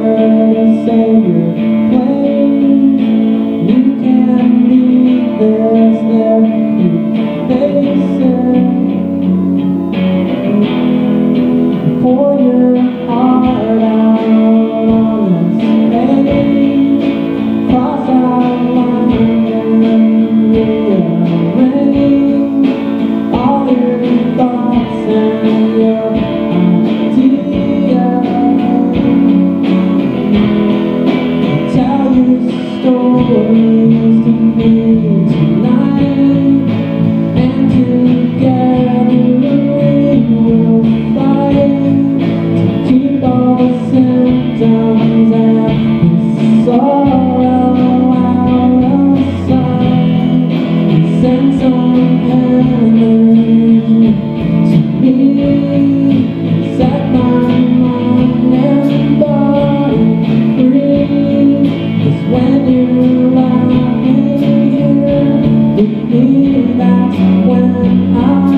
to save on heaven to me. Set my mind and body when you're lying here with me, that's when I.